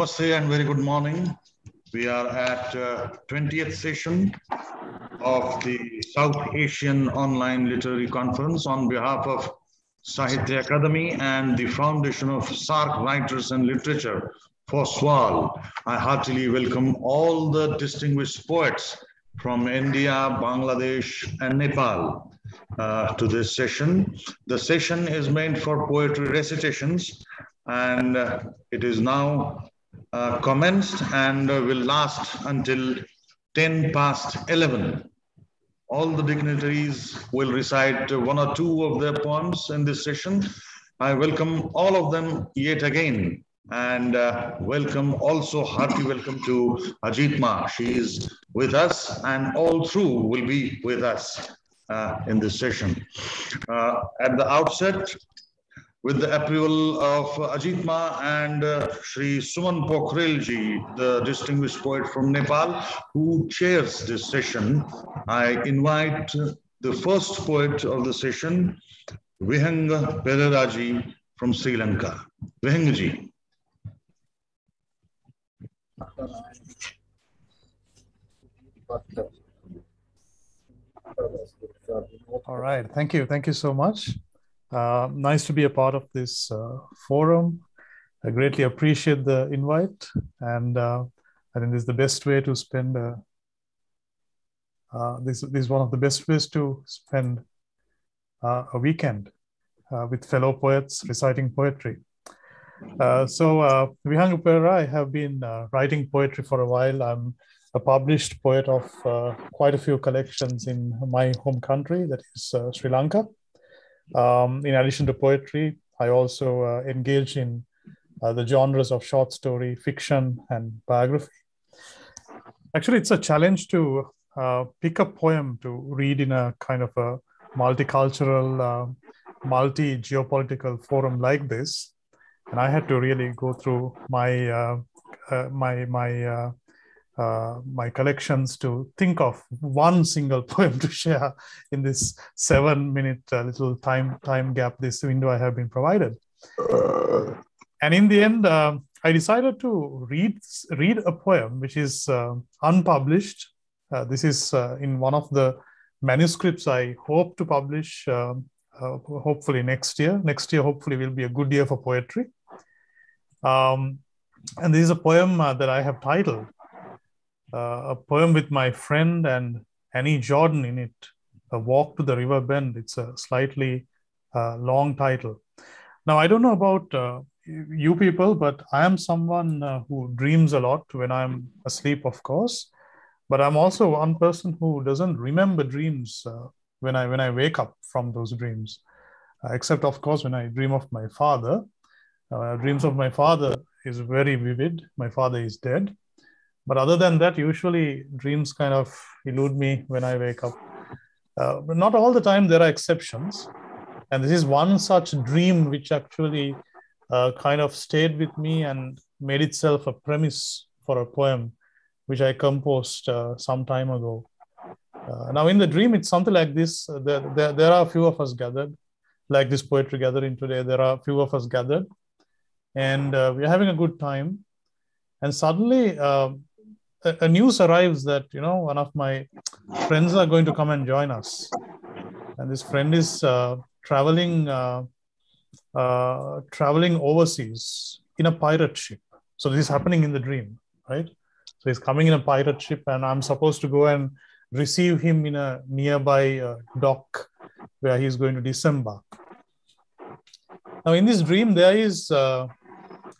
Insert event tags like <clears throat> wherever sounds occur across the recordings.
Namaste and very good morning. We are at uh, 20th session of the South Asian Online Literary Conference on behalf of Sahitya Akademi and the Foundation of SAARC Writers and Literature FOSWAL. I heartily welcome all the distinguished poets from India, Bangladesh, and Nepal uh, to this session. The session is meant for poetry recitations and uh, it is now uh, commenced and will last until 10 past 11. All the dignitaries will recite one or two of their poems in this session. I welcome all of them yet again and uh, welcome also hearty welcome to Ajit Ma. She is with us and all through will be with us uh, in this session. Uh, at the outset, with the approval of Ajit Ma and uh, Sri Suman Pokhrelji, the distinguished poet from Nepal, who chairs this session, I invite the first poet of the session, Vihanga Pereraji from Sri Lanka. Vihangaji. All right. Thank you. Thank you so much. Uh, nice to be a part of this uh, forum. I greatly appreciate the invite, and uh, I think this is the best way to spend. Uh, uh, this, this is one of the best ways to spend uh, a weekend with fellow poets reciting poetry. so, uh, Perera, I have been writing poetry for a while. I'm a published poet of quite a few collections in my home country, that is Sri Lanka. Um, in addition to poetry, I also uh, engage in uh, the genres of short story, fiction, and biography. Actually, it's a challenge to uh, pick a poem to read in a kind of a multicultural, uh, multi geopolitical forum like this. And I had to really go through my uh, uh, my my uh, my collections to think of one single <laughs> poem to share in this seven minute uh, little time time gap this window i have been provided. And in the end uh, i decided to read read a poem which is uh, unpublished. Uh, this is in one of the manuscripts i hope to publish hopefully next year. Next year hopefully will be a good year for poetry. Um, and this is a poem that i have titled uh, a poem with my friend and Annie Jordan in it, A Walk to the River Bend. It's a slightly uh, long title. Now, I don't know about uh, you people, but I am someone uh, who dreams a lot when I'm asleep, of course. But I'm also one person who doesn't remember dreams uh, when I when I wake up from those dreams, uh, except of course when I dream of my father. dreams of my father is very vivid. My father is dead, but other than that, usually dreams kind of elude me when I wake up. Uh, but not all the time, there are exceptions. And this is one such dream which actually uh, kind of stayed with me and made itself a premise for a poem which I composed uh, some time ago. Uh, now, in the dream, it's something like this uh, there, there, there are a few of us gathered, like this poetry gathering today. There are a few of us gathered, and uh, we're having a good time. And suddenly, a, news arrives that you know one of my friends are going to come and join us, and this friend is uh, traveling uh, uh, traveling overseas in a pirate ship. So this is happening in the dream, right? So he's coming in a pirate ship, and I'm supposed to go and receive him in a nearby uh, dock where he's going to disembark. Now, in this dream, there is uh,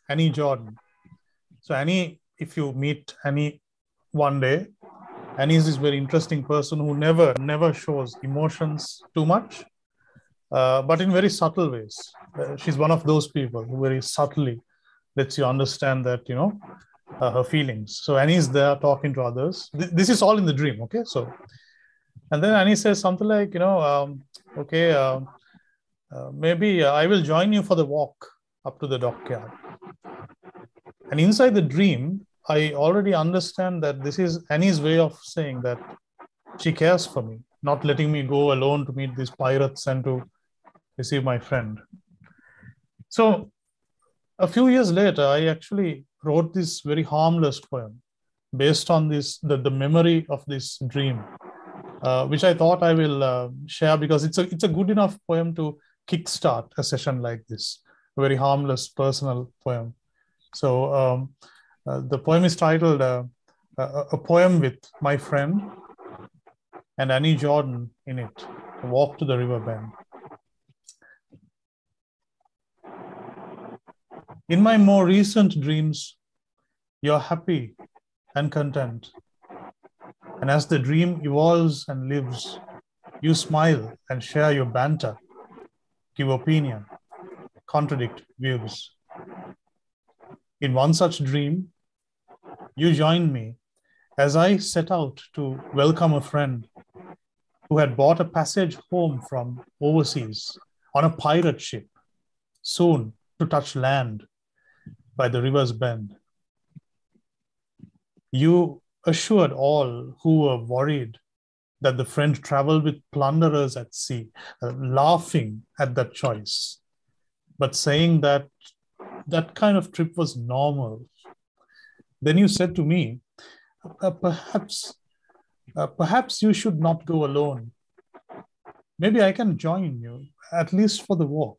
Annie Jordan. So Annie, if you meet Annie one day. And he's this very interesting person who never never shows emotions too much uh, but in very subtle ways. Uh, she's one of those people who very subtly lets you understand that you know uh, her feelings. So annie's there talking to others. Th- this is all in the dream okay? So and then annie says something like you know um, okay um, uh, maybe uh, i will join you for the walk up to the dockyard. And inside the dream I already understand that this is Annie's way of saying that she cares for me, not letting me go alone to meet these pirates and to receive my friend. So, a few years later, I actually wrote this very harmless poem based on this the, the memory of this dream, uh, which I thought I will uh, share because it's a it's a good enough poem to kickstart a session like this. A very harmless personal poem. So um, uh, the poem is titled uh, a, a poem with my friend and Annie Jordan in it. Walk to the river bend. In my more recent dreams, you're happy and content. And as the dream evolves and lives, you smile and share your banter, give opinion, contradict views. In one such dream, you joined me as I set out to welcome a friend who had bought a passage home from overseas on a pirate ship, soon to touch land by the river's bend. You assured all who were worried that the friend traveled with plunderers at sea, uh, laughing at that choice, but saying that that kind of trip was normal. Then you said to me, uh, perhaps, uh, perhaps you should not go alone. Maybe I can join you, at least for the walk.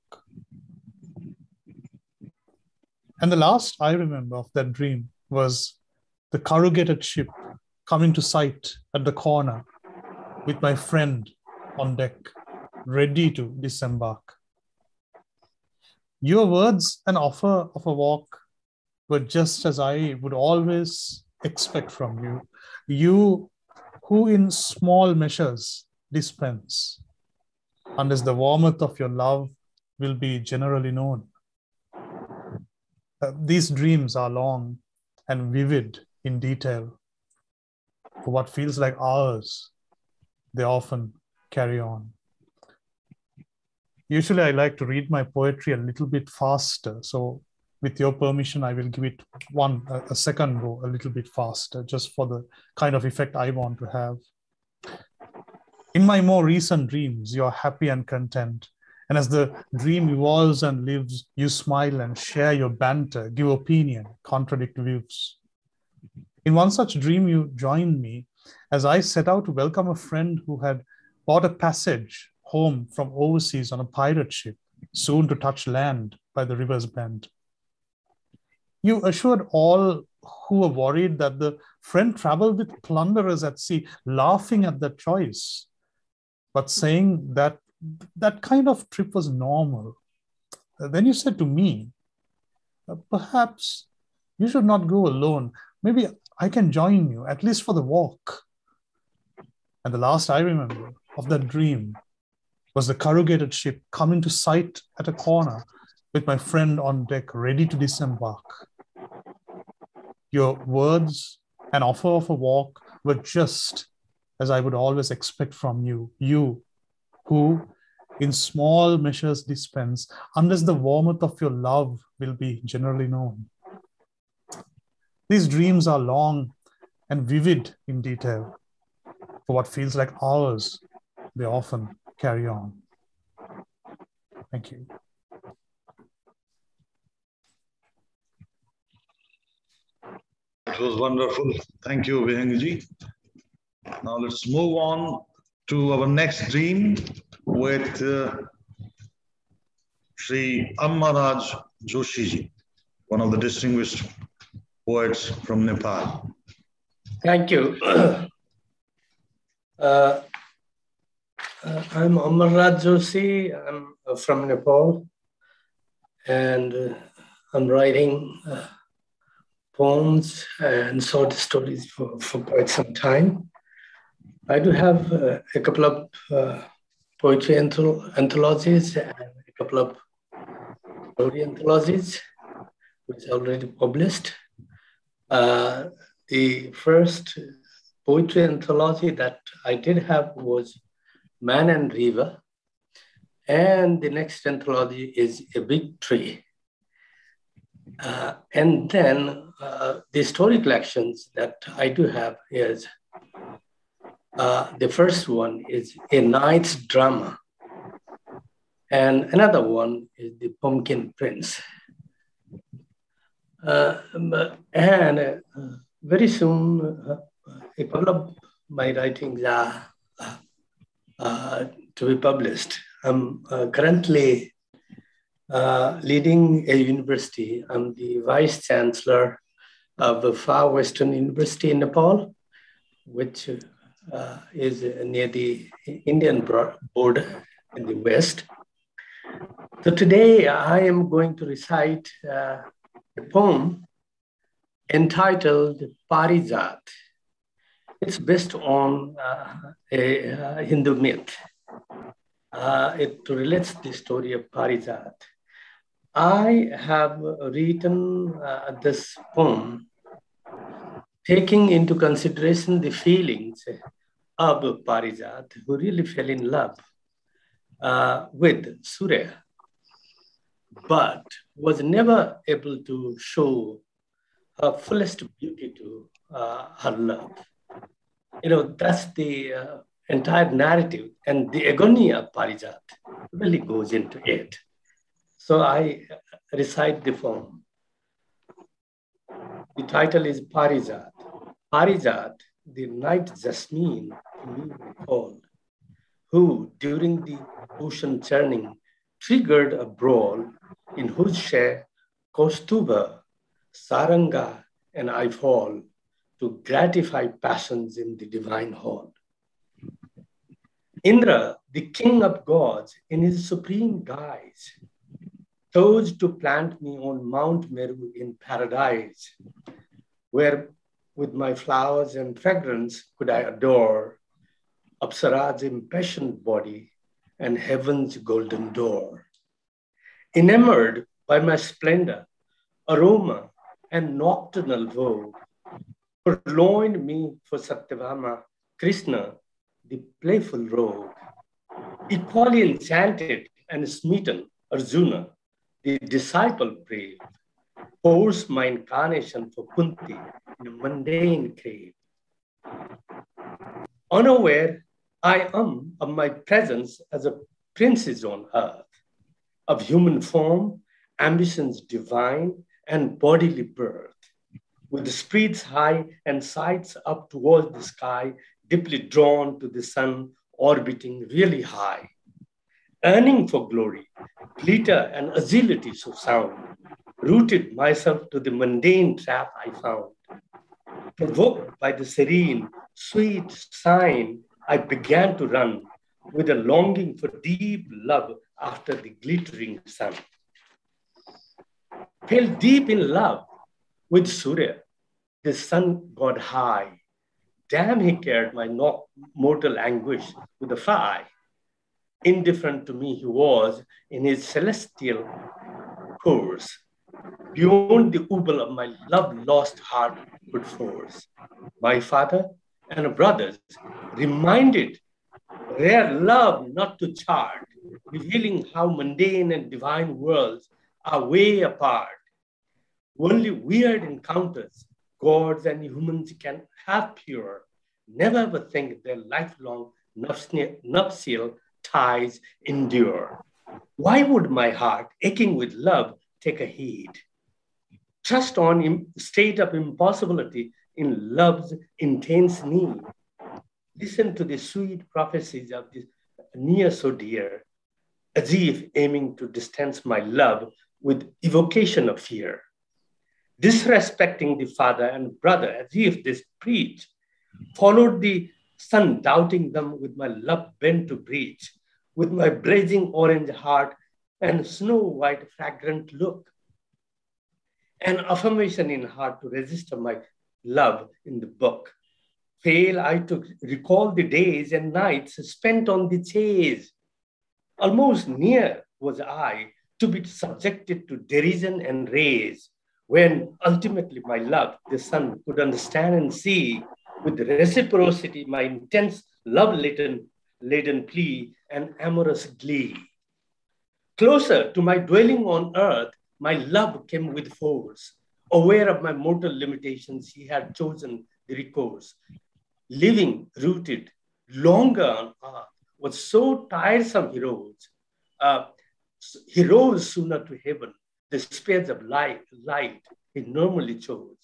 And the last I remember of that dream was the corrugated ship coming to sight at the corner with my friend on deck, ready to disembark. Your words and offer of a walk were just as I would always expect from you. You who in small measures dispense, unless the warmth of your love will be generally known. Uh, these dreams are long and vivid in detail. For what feels like hours, they often carry on. Usually, I like to read my poetry a little bit faster. So, with your permission, I will give it one, a, second go a little bit faster, just for the kind of effect I want to have. In my more recent dreams, you are happy and content and as the dream evolves and lives, you smile and share your banter, give opinion, contradict views. In one such dream, you joined me as I set out to welcome a friend who had bought a passage home from overseas on a pirate ship, soon to touch land by the river's bend. You assured all who were worried that the friend traveled with plunderers at sea, laughing at their choice, but saying that that kind of trip was normal. Then you said to me, uh, perhaps you should not go alone. Maybe I can join you, at least for the walk. And the last I remember of that dream was the corrugated ship coming to sight at a corner with my friend on deck, ready to disembark. Your words and offer of a walk were just as I would always expect from you. You who in small measures dispense, unless the warmth of your love will be generally known. These dreams are long and vivid in detail. For what feels like hours, they often carry on. Thank you. It was wonderful. Thank you, Vihangji. Now let's move on to our next dream with uh, Sri Amarraj Joshiji, one of the distinguished poets from Nepal. Thank you. <clears throat> Uh, uh, I'm Amarraj Joshi. I'm uh, from Nepal, and uh, I'm writing uh, poems and short stories for, for quite some time. I do have uh, a couple of uh, poetry anthologies and a couple of story anthologies, which are already published. The first poetry anthology that I did have was Man and River. And the next anthology is A Big Tree. Uh, and then uh, the story collections that I do have is uh, the first one is A Night's Drama, and another one is The Pumpkin Prince. Uh, and uh, very soon, uh, a couple of my writings are uh, to be published. I'm uh, currently uh, leading a university. I'm the vice chancellor of the Far Western University in Nepal, which uh, is near the Indian border in the west. So today I am going to recite a poem entitled Parijat. It's based on uh, a, uh, Hindu myth. Uh, it relates the story of Parijat. I have written this poem taking into consideration the feelings of Parijat, who really fell in love uh, with Surya, but was never able to show her fullest beauty to uh, her love. You know, that's the uh, entire narrative, and the agony of Parijat really goes into it. So I recite the poem. The title is Parijat. Parijat, the night jasmine recalled, who during the ocean churning triggered a brawl in whose share Kaustubha, Saranga, and I fall to gratify passions in the divine hall. Indra, the king of gods, in his supreme guise, chose to plant me on Mount Meru in paradise, where with my flowers and fragrance could I adore Apsara's impassioned body and heaven's golden door. Enamored by my splendor, aroma, and nocturnal vogue, purloined me for Satyabhama, Krishna, the playful rogue. Equally enchanted and smitten, Arjuna, the disciple brave, pours my incarnation for Kunti in a mundane crave. Unaware, I am of my presence as a princess on earth, of human form, ambitions divine, and bodily birth, with spirits high and sights up towards the sky, deeply drawn to the sun, orbiting really high, earning for glory, glitter, and agility of sound, rooted myself to the mundane trap I found. Provoked by the serene, sweet sign I began to run with a longing for deep love after the glittering sun. Fell deep in love with Surya, the sun got high. Damn, he cared my mortal anguish with a fire. Indifferent to me he was in his celestial course, beyond the oval of my love-lost heart could force. My father and brothers reminded their love not to chart, revealing how mundane and divine worlds are way apart. Only weird encounters gods and humans can have pure, never ever think their lifelong nuptial ties endure. Why would my heart, aching with love, take a heed? Trust on state of impossibility in love's intense need. Listen to the sweet prophecies of this near so dear, as if aiming to distance my love with evocation of fear. Disrespecting the father and brother as if they preach, followed the son, doubting them with my love bent to breach, with my blazing orange heart and snow white fragrant look. An affirmation in heart to register my love in the book. Fail I to recall the days and nights spent on the chase. Almost near was I to be subjected to derision and raise, when ultimately my love, the son, could understand and see with reciprocity my intense love-laden laden plea and amorous glee. Closer to my dwelling on earth, my love came with force, Aware of my mortal limitations, he had chosen the recourse. Living rooted longer on earth was so tiresome, he rose. Uh, he rose sooner to heaven, the spades of light, light he normally chose.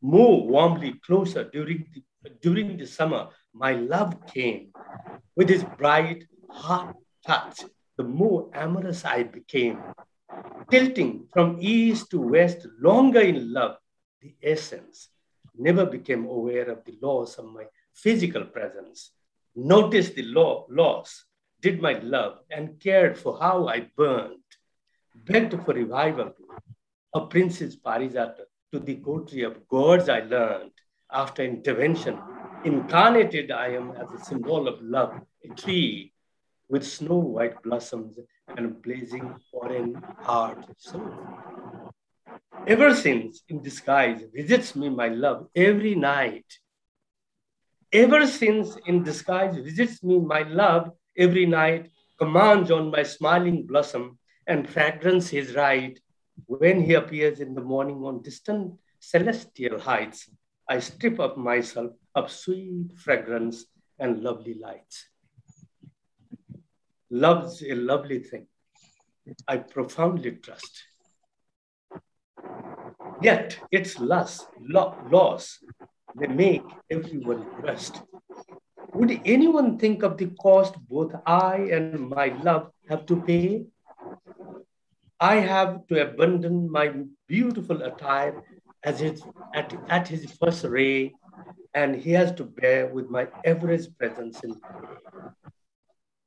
More warmly closer during the, during the summer, my love came. With his bright heart touch, the more amorous I became. Tilting from east to west, longer in love, the essence, never became aware of the loss of my physical presence. Noticed the law, loss, did my love, and cared for how I burned. Begged for revival, a princess Parijata, to the courtry of gods I learned. After intervention, incarnated I am as a symbol of love, a tree with snow white blossoms and blazing foreign heart soul. Ever since in disguise visits me my love every night. Ever since in disguise visits me my love every night, commands on my smiling blossom and fragrance his right. When he appears in the morning on distant celestial heights, I strip up myself of sweet fragrance and lovely lights. Love's a lovely thing. I profoundly trust. Yet its loss, lo- loss may make everyone rest. Would anyone think of the cost both I and my love have to pay? I have to abandon my beautiful attire as his, at, at his first ray, and he has to bear with my average presence in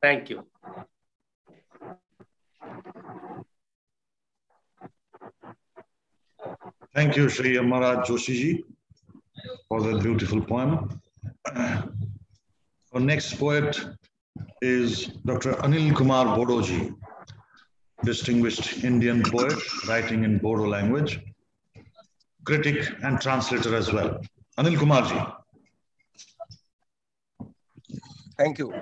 Thank you. Thank you, Sri Amarraj Joshi for that beautiful poem. Our next poet is Dr. Anil Kumar Boroji, distinguished Indian poet writing in Bodo language, critic and translator as well. Anil Kumarji. Thank you.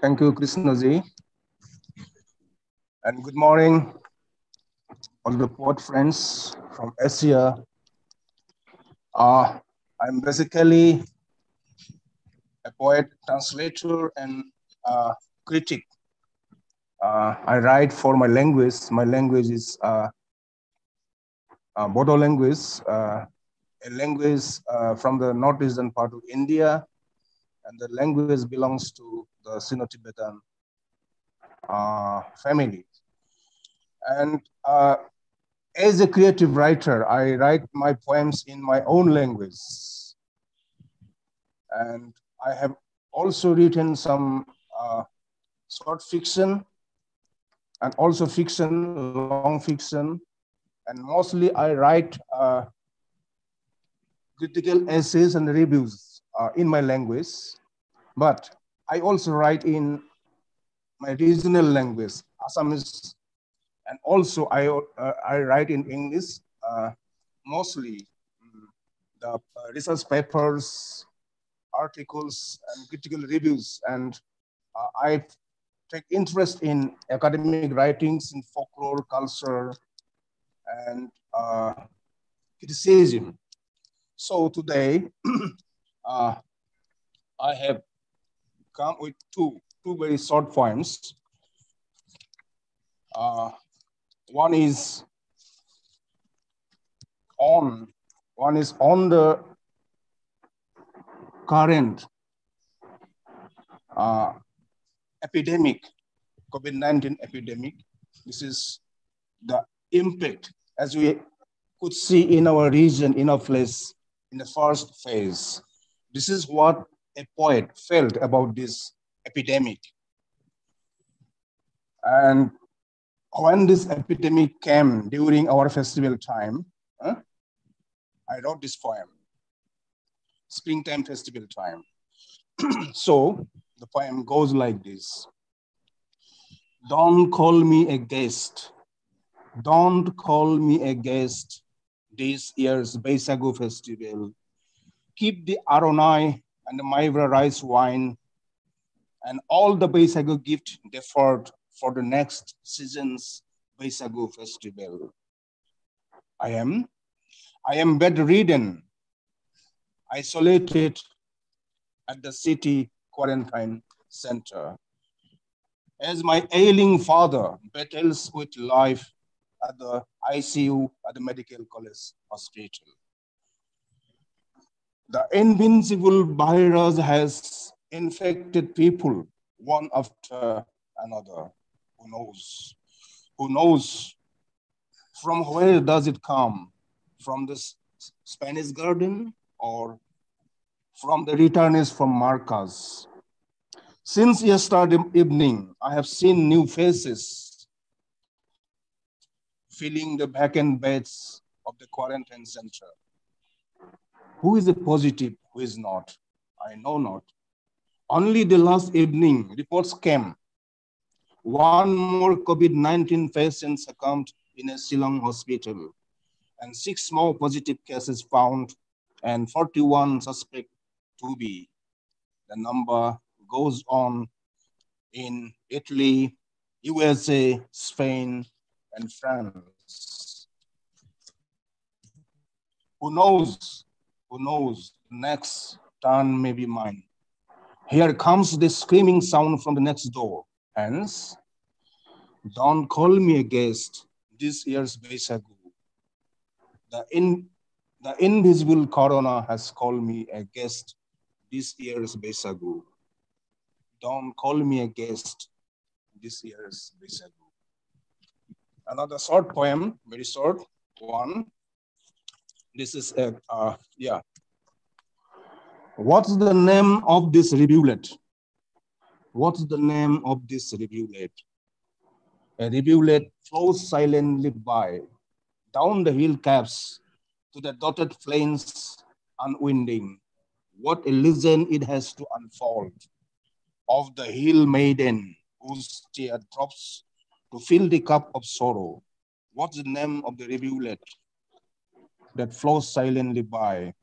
Thank you, Krishnaji. And good morning, all the poet friends from Asia. Uh, I'm basically a poet, translator, and uh, critic. Uh, I write for my language. My language is uh, uh, Bodo language, a language from the northeastern part of India, and the language belongs to the Sino-Tibetan family. And as a creative writer, I write my poems in my own language. And I have also written some uh, short fiction and also fiction, long fiction, and mostly I write uh, critical essays and reviews uh, in my language, but I also write in my regional language, Assamese, and also I, uh, I write in English, uh, mostly um, the uh, research papers, articles, and critical reviews, and uh, I take interest in academic writings in folklore, culture, and uh, criticism. So today, <clears throat> uh, I have come with two, two very short poems. Uh, one is on, one is on the current uh, epidemic, COVID-19 epidemic. This is the impact as we could see in our region, in our place, in the first phase. This is what a poet felt about this epidemic. And when this epidemic came during our festival time, huh, I wrote this poem, springtime festival time. <clears throat> so the poem goes like this. Don't call me a guest don't call me a guest this year's Baisagu festival. Keep the Aronai and the Maibra rice wine and all the Baisagu gift deferred for the next season's Baisagu festival. I am, I am bedridden, isolated at the city quarantine center. As my ailing father battles with life at the ICU at the Medical College Hospital. The invincible virus has infected people one after another. Who knows? Who knows? From where does it come? From the Spanish garden or from the returnees from Markaz? Since yesterday evening, I have seen new faces filling the vacant beds of the quarantine center. Who is a positive, who is not? I know not. Only the last evening, reports came. One more COVID-19 patient succumbed in a Shillong hospital, and six more positive cases found, and 41 suspect to be. The number goes on in Italy, USA, Spain, and France. Who knows? Who knows? Next turn may be mine. Here comes the screaming sound from the next door. Hence, don't call me a guest this year's Baisagu. The, in, the invisible corona has called me a guest this year's Baisagu. Don't call me a guest this year's Baisagu. Another short poem, very short one. This is a, uh, yeah. What's the name of this rivulet? What's the name of this rivulet? A rivulet flows silently by, down the hill caps to the dotted plains unwinding. What a legend it has to unfold of the hill maiden whose tear drops to fill the cup of sorrow. What's the name of the rivulet that flows silently by?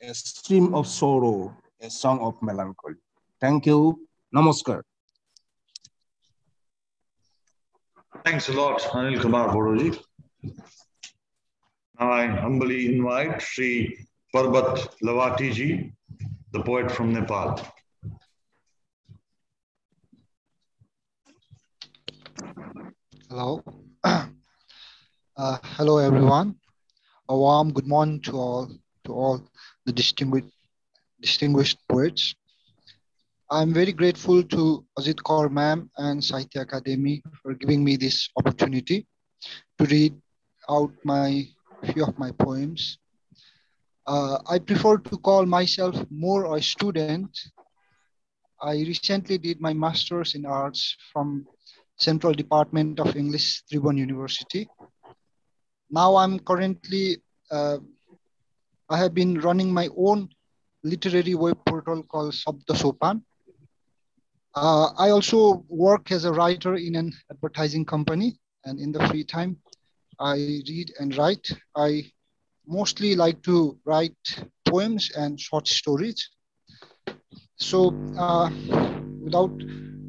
A stream of sorrow, a song of melancholy. Thank you. Namaskar. Thanks a lot, Anil Kumar Boroji. Now I humbly invite Sri Parbat Lavati ji, the poet from Nepal. Hello. <clears throat> Uh, hello, everyone. A warm good morning to all, to all the distinguished, distinguished poets. I'm very grateful to Ajit Kaur ma'am and Sahitya Akademi for giving me this opportunity to read out my few of my poems. Uh, I prefer to call myself more a student. I recently did my master's in arts from Central Department of English, Tribhuvan University. Now I'm currently, uh, I have been running my own literary web portal called Sabda Sopan. Uh, I also work as a writer in an advertising company and in the free time, I read and write. I mostly like to write poems and short stories. So uh, without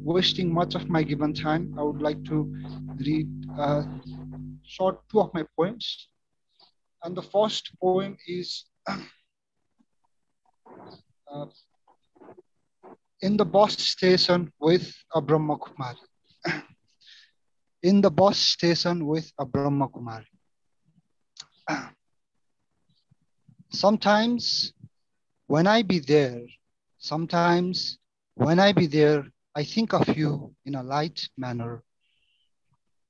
wasting much of my given time, I would like to read uh, short two of my poems. And the first poem is <clears throat> uh, In the bus station with a Brahma Kumari. <clears throat> In the bus station with a Brahma Kumari. <clears throat> Sometimes when I be there, sometimes when I be there, I think of you in a light manner.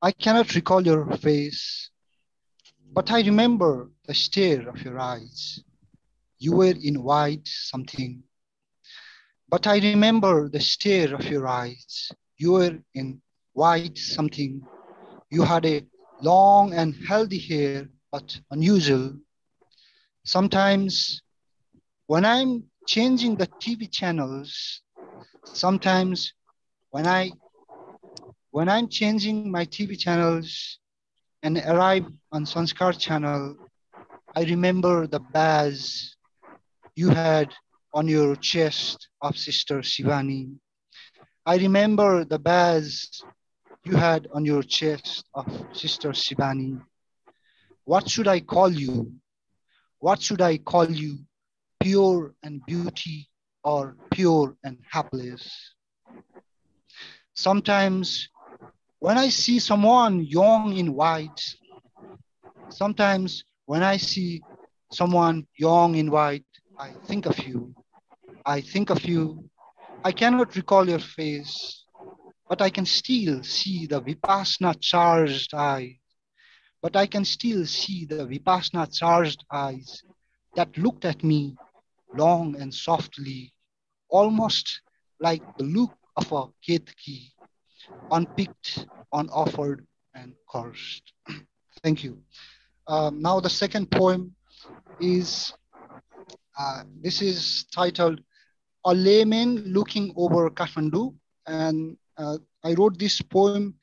I cannot recall your face, but I remember the stare of your eyes. You were in white something. But I remember the stare of your eyes. You were in white something. You had a long and healthy hair, but unusual. Sometimes when I'm changing the TV channels, sometimes when I when I'm changing my TV channels and arrive on Sanskar channel, I remember the badge you had on your chest of Sister Shivani. I remember the badge you had on your chest of Sister Shivani. What should I call you? What should I call you? Pure and beauty or pure and hapless? Sometimes when I see someone young in white, Sometimes when I see someone young in white, I think of you. I think of you. I cannot recall your face, but I can still see the Vipassana charged eyes. But I can still see the Vipassana charged eyes that looked at me long and softly, almost like the look of a ketki, unpicked, unoffered, and cursed. <clears throat> Thank you. Um, now the second poem is, uh, this is titled A Layman Looking Over Kathmandu. And uh, I wrote this poem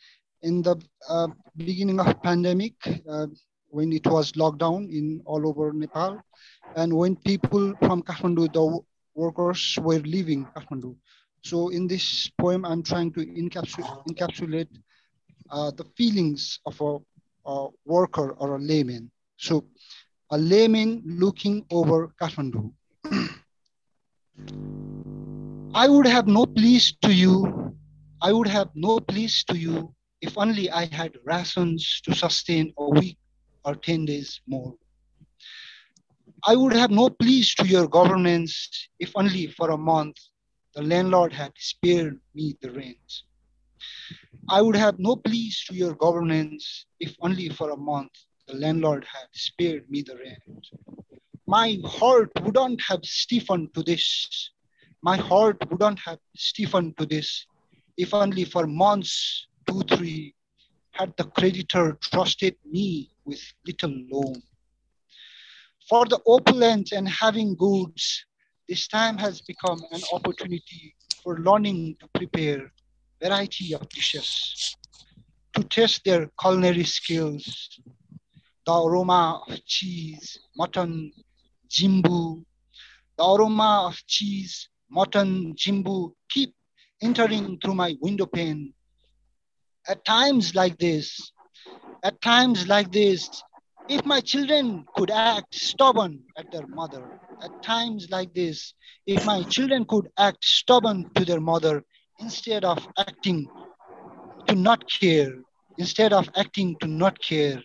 in the uh, beginning of pandemic uh, when it was lockdown in all over Nepal. And when people from Kathmandu, the workers were leaving Kathmandu. So in this poem, I'm trying to encapsulate, encapsulate uh, the feelings of a, a, worker or a layman. So a layman looking over Kathmandu. <clears throat> I would have no pleas to you. I would have no pleas to you if only I had rations to sustain a week or 10 days more. I would have no pleas to your governance if only for a month the landlord had spared me the rent. I would have no pleas to your governance if only for a month the landlord had spared me the rent. My heart wouldn't have stiffened to this. My heart wouldn't have stiffened to this if only for months, two, three, had the creditor trusted me with little loan. For the opulent and having goods, this time has become an opportunity for learning to prepare variety of dishes, to test their culinary skills. The aroma of cheese, mutton, jimbu, the aroma of cheese, mutton, jimbu keep entering through my window pane. At times like this, at times like this, if my children could act stubborn at their mother, at times like this, if my children could act stubborn to their mother instead of acting to not care, instead of acting to not care,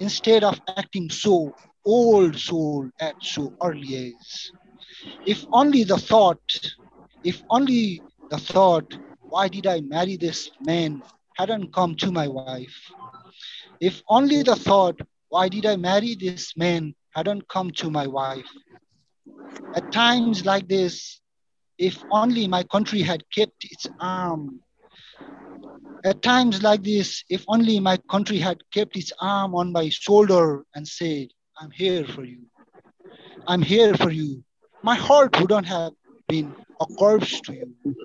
instead of acting so old soul at so early age. If only the thought, if only the thought, why did I marry this man hadn't come to my wife. If only the thought, why did I marry this man, hadn't come to my wife. At times like this, if only my country had kept its arm. At times like this, if only my country had kept its arm on my shoulder and said, I'm here for you. I'm here for you. My heart wouldn't have been a corpse to you.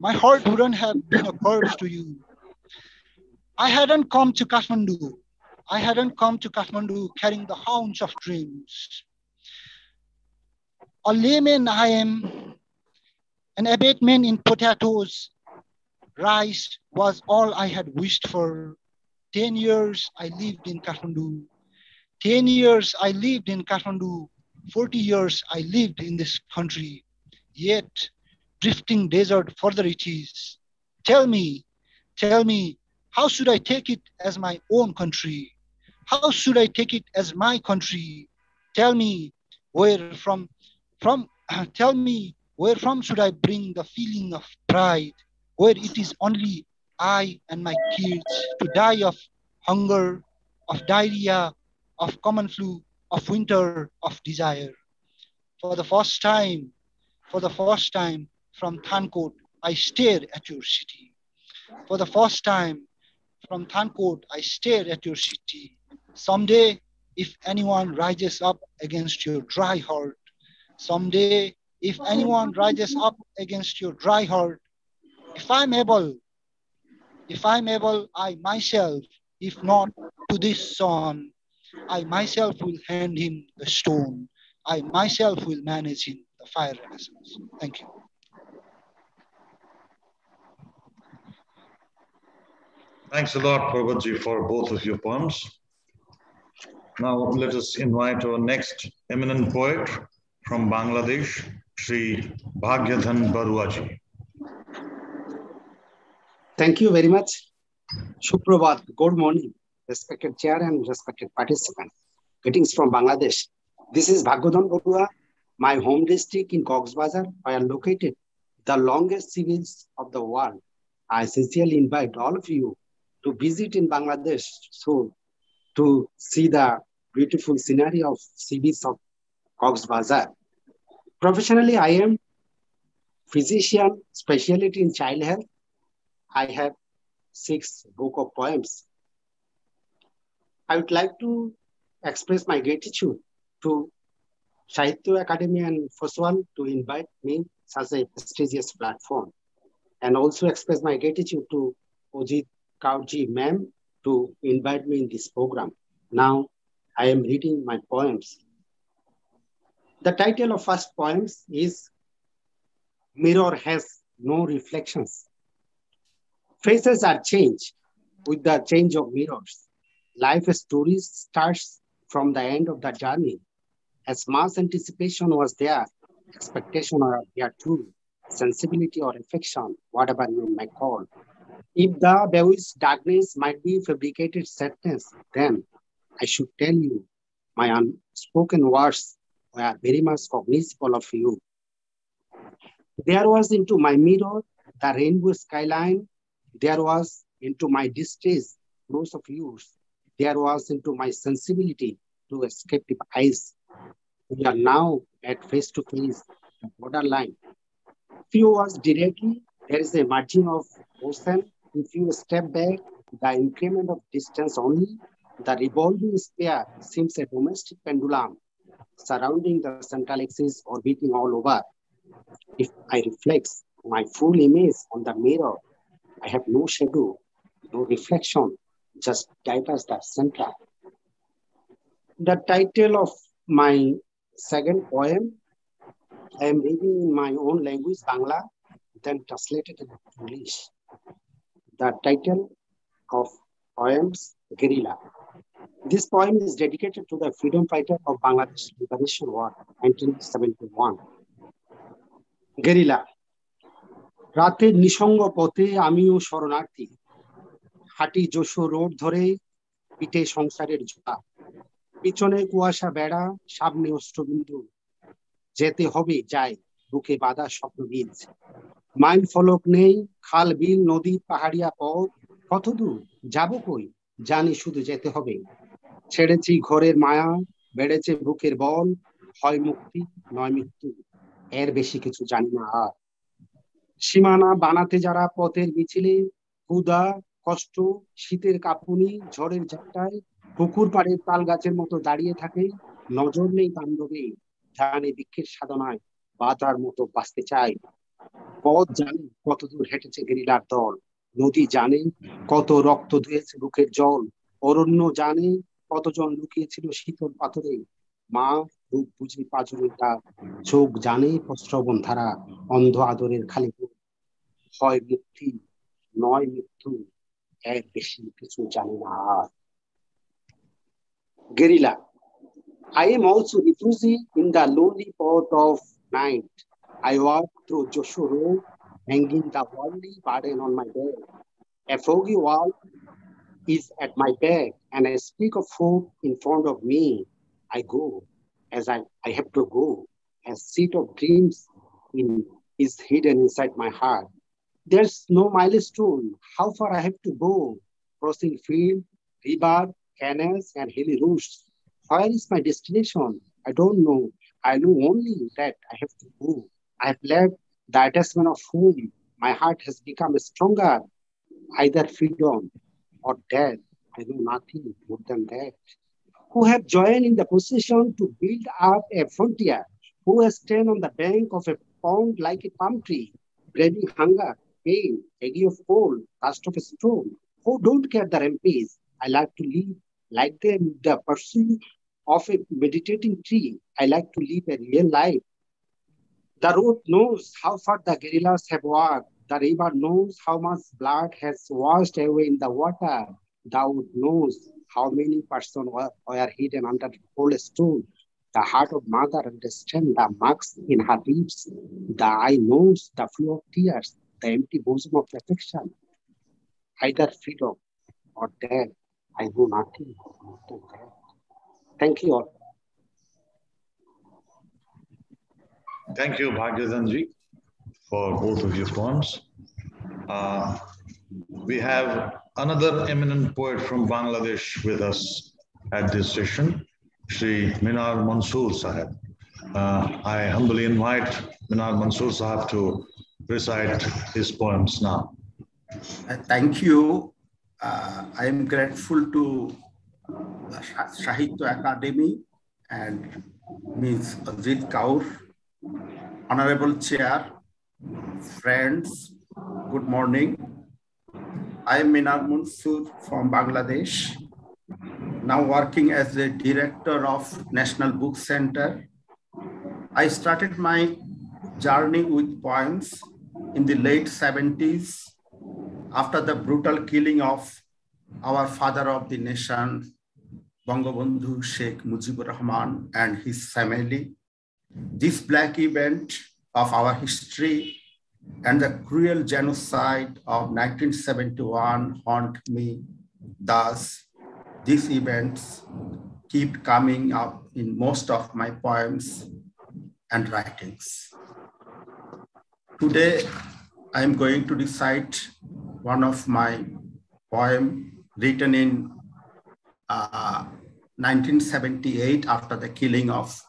My heart wouldn't have been a corpse to you. I hadn't come to Kathmandu I hadn't come to Kathmandu carrying the hounds of dreams. A layman I am, an abatement in potatoes, rice was all I had wished for. 10 years I lived in Kathmandu. 10 years I lived in Kathmandu. 40 years I lived in this country. Yet, drifting desert further it is. Tell me, tell me, how should I take it as my own country? How should I take it as my country? Tell me where from, from <clears throat> tell me where from should I bring the feeling of pride, where it is only I and my kids to die of hunger, of diarrhea, of common flu, of winter, of desire. For the first time, for the first time from Thankot, I stare at your city. For the first time from Thankot, I stare at your city. Someday, if anyone rises up against your dry heart, someday, if anyone rises up against your dry heart, if I'm able, if I'm able, I myself, if not to this son, I myself will hand him the stone. I myself will manage him the fire renaissance. Thank you. Thanks a lot, Parvatji, for both of your poems. Now let us invite our next eminent poet from Bangladesh, Sri Bhagyadhan Baruaji. Thank you very much. Suprabhat, good morning, respected chair and respected participants. Greetings from Bangladesh. This is Bhagyadhan Barua, my home district in Coxbazar, where located the longest beach of the world. I sincerely invite all of you to visit in Bangladesh so to see the beautiful scenery of beach of Coxbazar. Professionally, I am physician, specialty in child health. I have six book of poems. I would like to express my gratitude to Sahitya Akademi and first FOSWAL to invite me such a prestigious platform. And also express my gratitude to Ajit Kaurji ma'am to invite me in this program. Now I am reading my poems. The title of first poems is Mirror Has No Reflections. Faces are changed with the change of mirrors. Life stories starts from the end of the journey. As much anticipation was there, expectation or there too, sensibility or affection, whatever you may call. If the bewitched darkness might be fabricated sadness, then I should tell you my unspoken words were very much cognizable of you. There was into my mirror the rainbow skyline. There was into my distress those of yours. There was into my sensibility to escape the eyes we are now at face to face, borderline. Few was directly, there is a margin of ocean. If you step back, the increment of distance only, the revolving sphere seems a domestic pendulum surrounding the central axis orbiting all over. If I reflect my full image on the mirror, I have no shadow, no reflection, just diverse the center. The title of my second poem, I am reading in my own language, Bangla, then translated in English. The title of poems, Guerrilla. This poem is dedicated to the freedom fighter of Bangladesh Liberation War, 1971. Guerrilla রাতের নিসঙ্গ পথে আমিও শরণার্থী হাঁটি যশো road ধরে পিঠে সংসারের জোড়া পিছনে কুয়াশা বেড়া সামনে অষ্টবিন্দু যেতে হবে যাই বুকে বাঁধা স্বপ্ন বীজ মাইল ফলক নেই, খাল, বিল, নদী, পাহাড়িয়া পথ। কত দূর? যাব কই? জানি শুধু যেতে হবে। ছেড়েছি ঘরের মায়া, বেড়েছে বুকের বল, হয় মুক্তি, নয় মৃত্যু। এর বেশি কিছু জানি না আর। সীমানা বানাতে যারা পথের মিছিলে ক্ষুদা কষ্ট, শীতের কাপুনি, ঝড়ের ঝাপটায় পুকুর পাড়ের তাল গাছের মতো দাঁড়িয়ে থাকে, নজর নেই তাণ্ডবে। জানে বৃক্ষের সাধনায় বাঁচার মতো বাঁচতে চায়। পথ জানে কত দূর হেঁটেছে গেরিলার দল। নদী জানে কত রক্ত ধুয়েছে বুকের জল। অরণ্য জানে কতজন লুকিয়েছিল শীতল পাথরে। মা রূপ বুঝি পাজরের ডাক, চোখ জানে প্রশ্রবণ ধারা, অন্ধ আদরের খালি হয় মুক্তি, নয় মৃত্যু, এক বেশি কিছু জানে না আর। Guerrilla, I am also refugee in the lonely port of night. I walk through Jessore Road, hanging the worldly burden on my back. A foggy wall is at my back, and I speak of hope in front of me. I go as I, I have to go. A seat of dreams in, is hidden inside my heart. There's no milestone. How far I have to go? Crossing field, river, canals, and hilly routes. Where is my destination? I don't know. I know only that I have to go. I have left the attachment of whom My heart has become stronger. Either freedom or death. I know nothing more than that. Who have joined in the position to build up a frontier? Who has stand on the bank of a pond like a palm tree, braving hunger, pain, agony of cold, cast of a stone? Who don't care the rampage? I like to live like them, the pursuit of a meditating tree. I like to live a real life. The road knows how far the guerrillas have walked. The river knows how much blood has washed away in the water. The wood knows how many persons were, were hidden under the cold stone. The heart of mother understands the marks in her ribs. The eye knows the flow of tears, the empty bosom of affection. Either freedom or death I know nothing. Thank you all. Thank you, Bhagyadhanji, for both of your poems. Uh, we have another eminent poet from Bangladesh with us at this session, Sri Minar Mansoor Sahib. Uh, I humbly invite Minar Mansoor Sahib to recite his poems now. Uh, thank you. Uh, I am grateful to Sahitya Akademi and Ms. Ajit Kaur, Honorable Chair, friends, good morning. I am Minar Mansoor from Bangladesh, now working as the director of National Book Center. I started my journey with poems in the late 70s after the brutal killing of our father of the nation, Bangabandhu Sheikh Mujibur Rahman and his family. This black event of our history and the cruel genocide of 1971 haunt me. Thus, these events keep coming up in most of my poems and writings. Today, I'm going to recite one of my poem written in uh, 1978 after the killing of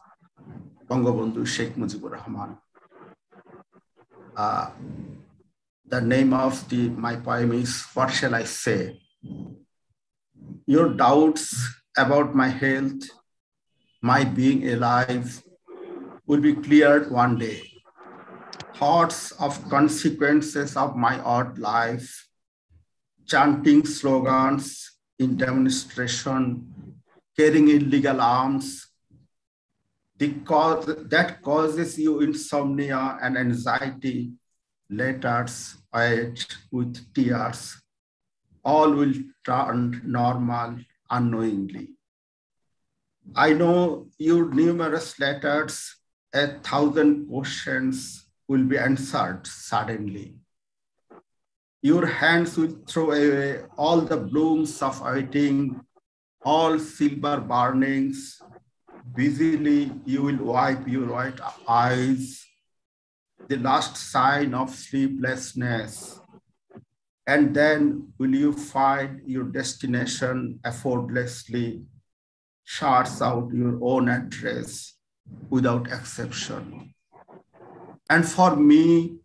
Bangabandhu Sheikh Mujibur Rahman. Uh, the name of the, my poem is What Shall I Say? Your doubts about my health, my being alive, will be cleared one day. Thoughts of consequences of my odd life, chanting slogans in demonstration, carrying illegal arms, the cause, that causes you insomnia and anxiety, letters wait with tears, all will turn normal unknowingly. I know your numerous letters, a thousand questions will be answered suddenly. Your hands will throw away all the blooms of waiting, all silver burnings, Busily, you will wipe your white eyes, the last sign of sleeplessness. And then will you find your destination effortlessly, charts out your own address without exception. And for me,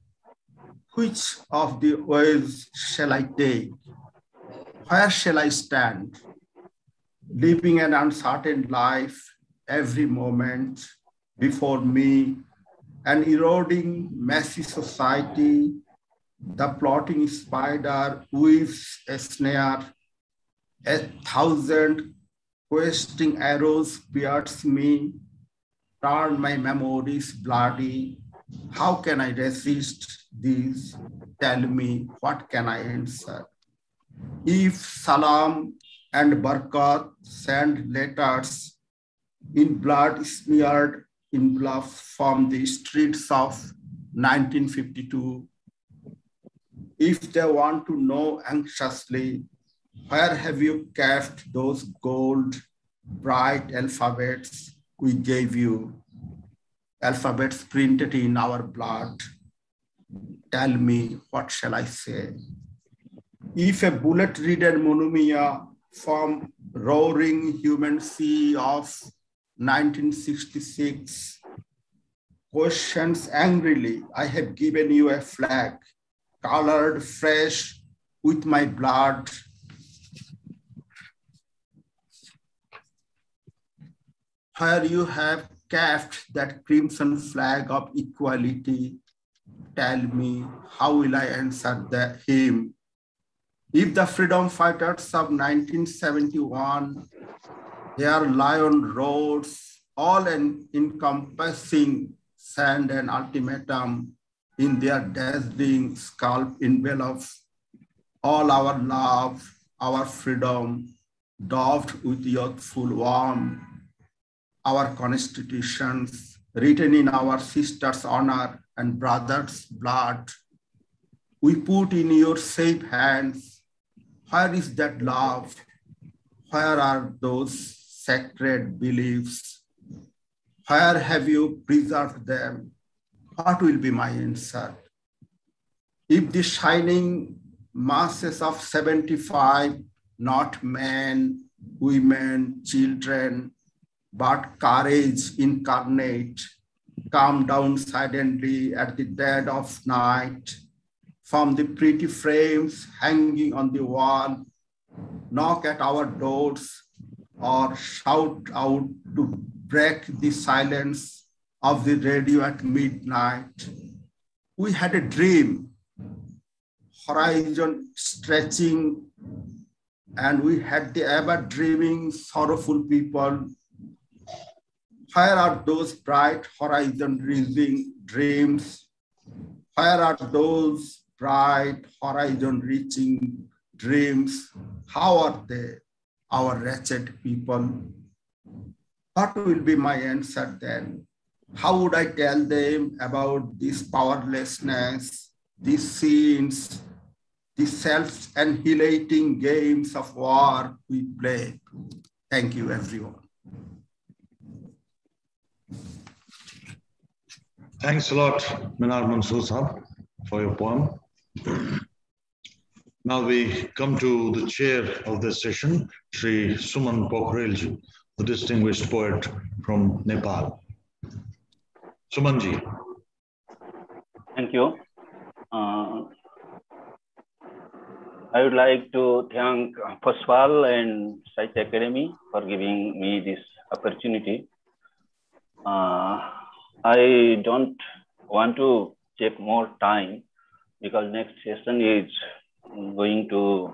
which of the ways shall I take? Where shall I stand? Living an uncertain life, every moment before me, an eroding, messy society, the plotting spider weaves a snare, a thousand questing arrows pierce me, turn my memories bloody. How can I resist these? Tell me, what can I answer? If Salam and Barkat send letters in blood smeared in blood from the streets of 1952. If they want to know anxiously, where have you kept those gold, bright alphabets we gave you? Alphabets printed in our blood. Tell me, what shall I say? If a bullet-ridden Manu Mia from roaring human sea of 1966 questions angrily, I have given you a flag, colored fresh with my blood. Where you have kept that crimson flag of equality, tell me, how will I answer the, him? If the freedom fighters of 1971 their lion roads, all an encompassing sand and ultimatum in their dazzling scalp envelopes, all our love, our freedom, daubed with youthful warmth, our constitutions, written in our sister's honor and brother's blood, we put in your safe hands. Where is that love? Where are those sacred beliefs? Where have you preserved them? What will be my answer? If the shining masses of 75, not men, women, children, but courage incarnate, come down silently at the dead of night from the pretty frames hanging on the wall, knock at our doors, or shout out to break the silence of the radio at midnight. We had a dream, horizon stretching, and we had the ever dreaming, sorrowful people where are those bright horizon reaching dreams? Where are those bright horizon reaching dreams? How are they, our wretched people? What will be my answer then? How would I tell them about this powerlessness, these scenes, these self-annihilating games of war we play? Thank you, everyone. Thanks a lot, Minar Mansoor Sahab, for your poem. Now we come to the chair of this session, Sri Suman Pokhrelji, the distinguished poet from Nepal. Sumanji. Thank you. Uh, I would like to thank FOSWAL and Sahitya Akademi for giving me this opportunity. Uh, I don't want to take more time because next session is going to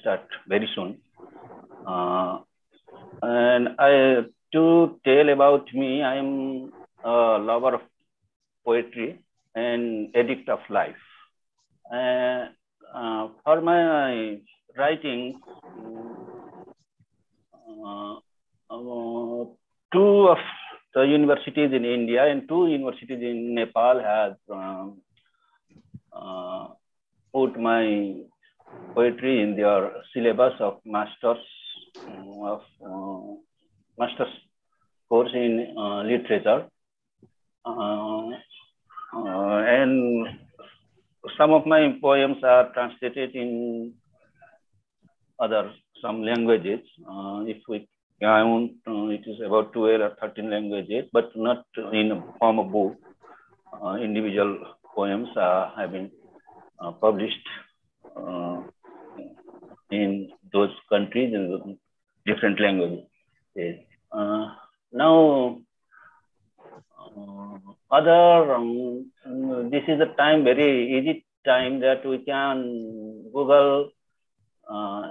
start very soon. Uh, and I to tell about me, I am a lover of poetry and addict of life. Uh, uh, for my writing, uh, uh, two of the universities in India and two universities in Nepal have um, put my poetry in their syllabus of masters uh, of uh, masters course in uh, literature uh, uh, and some of my poems are translated in other some languages if we count, uh, it is about 12 or 13 languages, but not in form of book. Uh, individual poems uh, have been uh, published uh, in those countries in different languages. Uh, now, other, um, this is a time, very easy time that we can Google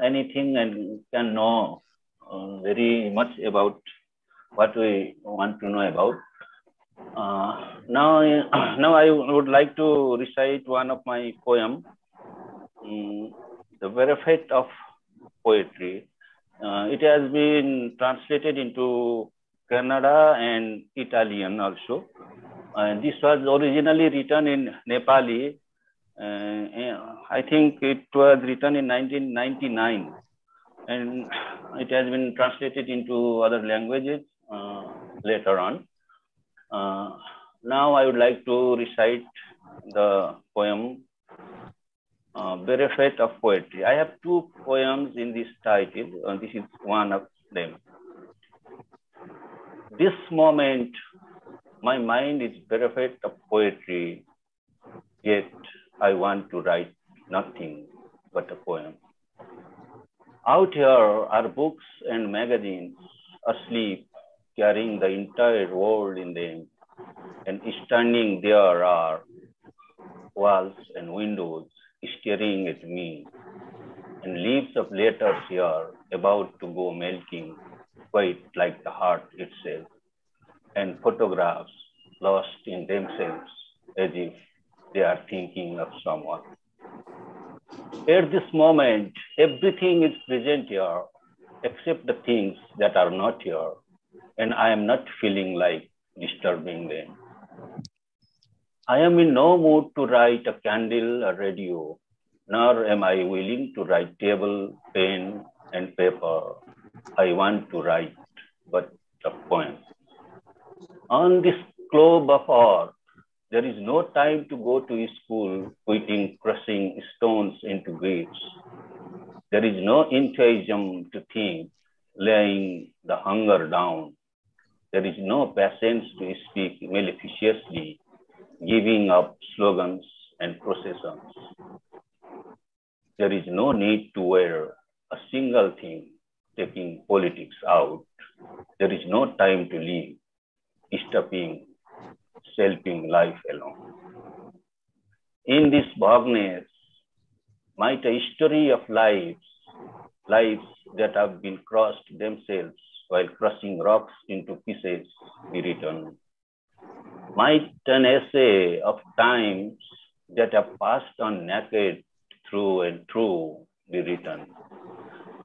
anything and can know uh, very much about what we want to know about. Uh, now, <clears throat> now I would like to recite one of my poem, um, The Benefit of Poetry. Uh, it has been translated into Kannada and Italian also. And this was originally written in Nepali. Uh, I think it was written in 1999 and it has been translated into other languages uh, later on. Uh, now I would like to recite the poem uh, Benefit of Poetry. I have two poems in this title, and this is one of them. This moment, my mind is bereft of poetry, yet I want to write nothing but a poem. Out here are books and magazines asleep, carrying the entire world in them. And standing there are walls and windows staring at me. And leaves of letters here about to go melting, quite like the heart itself. And photographs lost in themselves as if they are thinking of someone. At this moment, everything is present here except the things that are not here, and I am not feeling like disturbing them. I am in no mood to write a candle or radio, nor am I willing to write table, pen, and paper. I want to write but a poem. On this globe of art, there is no time to go to school, quitting crushing stones into graves. There is no enthusiasm to think, laying the hunger down. There is no patience to speak maliciously, giving up slogans and processions. There is no need to wear a single thing, taking politics out. There is no time to live, stopping, helping life alone. In this vagueness, might a history of lives, lives that have been crossed themselves while crushing rocks into pieces be written. Might an essay of times that have passed on naked through and through be written.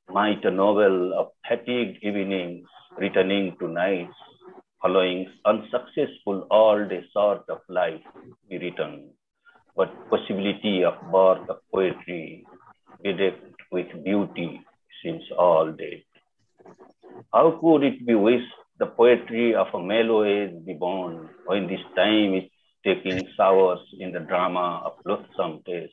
Might a novel of fatigued evenings returning to nights, following unsuccessful all-day sort of life be written. But possibility of birth of poetry, bedecked with beauty, seems all dead. How could it be wished the poetry of a mellow age be born when this time is taking showers in the drama of loathsome taste?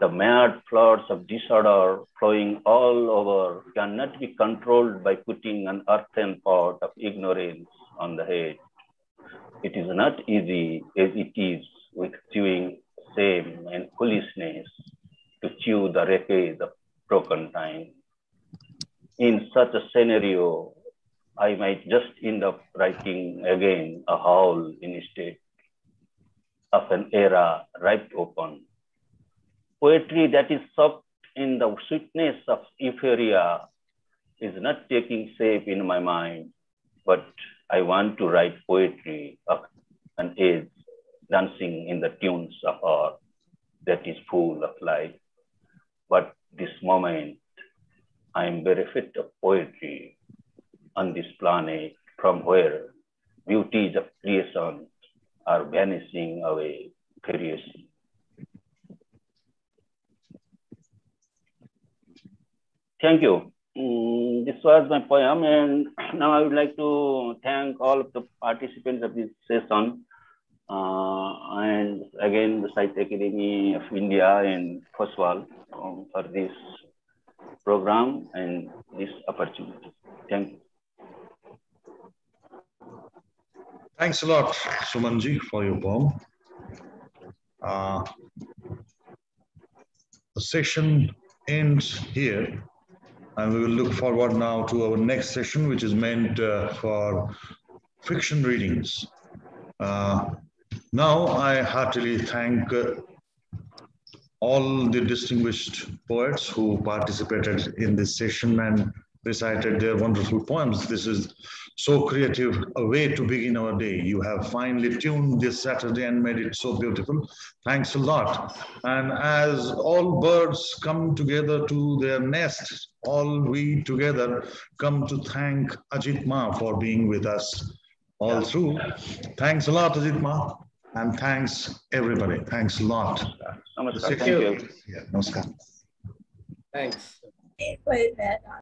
The mad floods of disorder flowing all over cannot be controlled by putting an earthen pot of ignorance on the head. It is not easy as it is with chewing shame and foolishness to chew the wreckage of broken time. In such a scenario, I might just end up writing again a howl instead of an era ripe open poetry that is soaked in the sweetness of euphoria is not taking shape in my mind, but I want to write poetry of an age dancing in the tunes of art that is full of life. But this moment, I am bereft of poetry on this planet from where beauties of creation are vanishing away furiously. Thank you. Mm, this was my poem, and <clears throat> now I would like to thank all of the participants of this session, uh, and again the Sahitya Akademi of India and FOSWAL um, for this program and this opportunity. Thank you. Thanks a lot, Sumanji, for your poem. Uh, the session ends here. And we will look forward now to our next session, which is meant uh, for fiction readings. Uh, now, I heartily thank uh, all the distinguished poets who participated in this session and recited their wonderful poems. This is so creative a way to begin our day. You have finely tuned this Saturday and made it so beautiful. Thanks a lot. And as all birds come together to their nest, all we together come to thank Ajit Ma for being with us all through. Thanks a lot, Ajit Ma. And thanks everybody. Thanks a lot. Namaskar. Thank you. Yeah, namaskar. Thanks. Wait a minute.